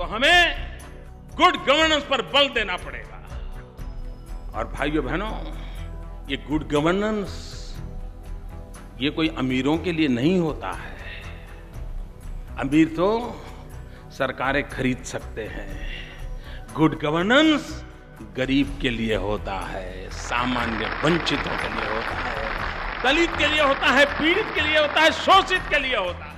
तो हमें good governance पर बल देना पड़ेगा। और भाइयों बहनों, ये गुड गवर्नेंस ये कोई अमीरों के लिए नहीं होता है। अमीर तो सरकारें खरीद सकते हैं। गुड गवर्नेंस गरीब के लिए होता है, सामान्य वंचितों के लिए होता है, दलित के लिए होता है, पीड़ित के लिए होता है, शोषित के लिए होता है।